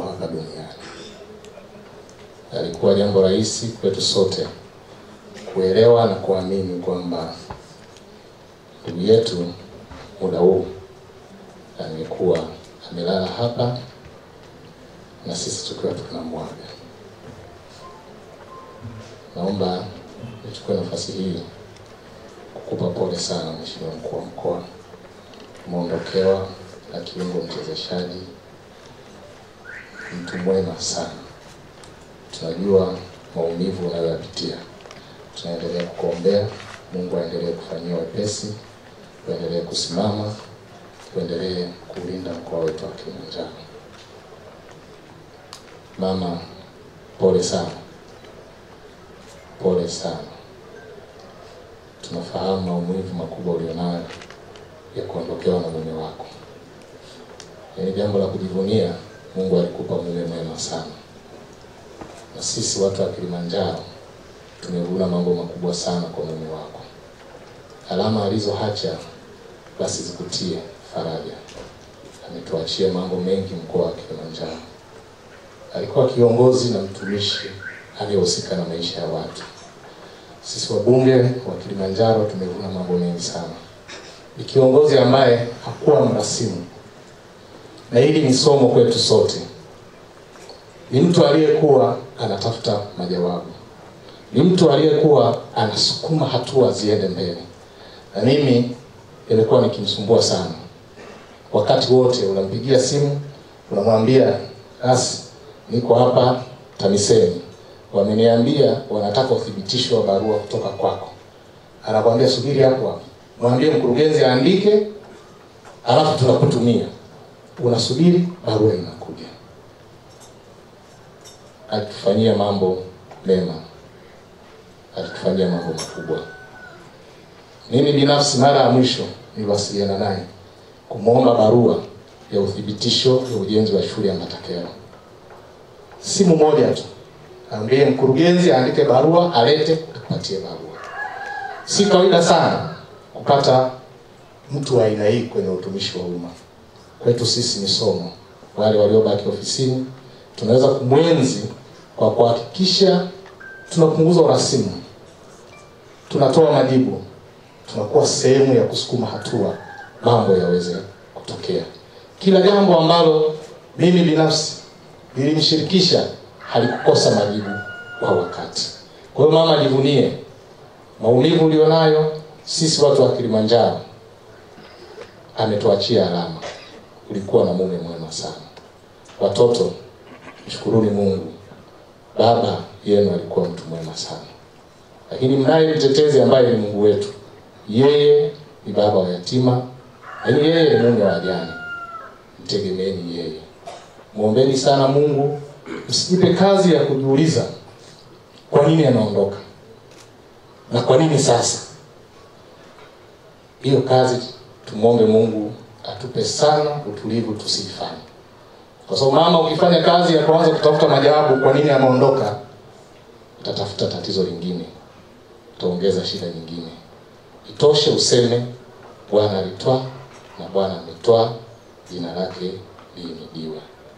hapa duniani. Alikuwa jambo rahisi kwetu sote kuelewa na kuamini kwamba ndugu yetu muda huu amekuwa amelala hapa na sisi tukiwa tunamwaga. Naomba nichukue nafasi hii kukupa pole sana Mheshimiwa mkuu wa mkoa, umeondokewa na kiungo mchezeshaji, mtu mwema sana. Tunajua maumivu unayoyapitia, tunaendelea kukuombea. Mungu aendelee kufanyia wepesi, uendelee kusimama, uendelee kulinda mkoa wetu wa Kilimanjaro. Mama, pole sana, pole sana. Tunafahamu maumivu makubwa ulionayo ya kuondokewa na mume wako. Ni jambo la kujivunia. Mungu alikupa mume mwema sana, na sisi watu wa Kilimanjaro tumevuna mambo makubwa sana kwa mume wako. Alama alizoacha basi zikutie faraja. Ametuachia mambo mengi mkoa wa Kilimanjaro. Alikuwa kiongozi na mtumishi aliyehusika na maisha ya watu. Sisi wabunge wa Kilimanjaro tumevuna mambo mengi sana. Ni kiongozi ambaye hakuwa mrasimu, na hili ni somo kwetu sote. Ni mtu aliyekuwa anatafuta majawabu, ni mtu aliyekuwa anasukuma hatua ziende mbele, na mimi imekuwa nikimsumbua sana. Wakati wote unampigia simu, unamwambia basi, niko hapa tamiseni wameniambia wanataka uthibitisho wa barua kutoka kwako. Anakwambia subiri hapo hapo, mwambie mkurugenzi aandike, alafu tunakutumia. Unasubiri, barua inakuja. atufanyia mambo mema, atufanyia mambo makubwa. Mimi binafsi mara ya mwisho niliwasiliana naye kumwomba barua ya uthibitisho ya ujenzi wa shule ya Matakero, simu moja tu, ambie mkurugenzi aandike barua, alete, tupatie barua. Si kawaida sana kupata mtu wa aina hii kwenye utumishi wa umma. Kwetu sisi ni somo. Wale waliobaki ofisini tunaweza kumwenzi kwa kuhakikisha tunapunguza urasimu, tunatoa majibu, tunakuwa sehemu ya kusukuma hatua mambo yaweze kutokea. Kila jambo ambalo mimi binafsi nilimshirikisha halikukosa majibu kwa wakati. Kwa hiyo mama, jivunie maumivu ulionayo. Sisi watu wa Kilimanjaro ametuachia alama. Ulikuwa na mume mwema sana. Watoto, mshukuruni Mungu, baba yenu alikuwa mtu mwema sana, lakini mnaye mtetezi ambaye ni Mungu wetu. Yeye ni baba wa yatima, yaani yeye ni mume wa wajane. Mtegemeeni yeye, mwombeni sana Mungu. Msijipe kazi ya kujiuliza kwa nini anaondoka na kwa nini sasa. Hiyo kazi tumwombe Mungu atupe sana utulivu, tusiifanye kwa sababu mama, ukifanya kazi ya kuanza kutafuta majawabu kwa nini ameondoka, utatafuta tatizo lingine, utaongeza shida nyingine. Itoshe useme Bwana alitwaa na Bwana ametwaa, jina lake lihimidiwe.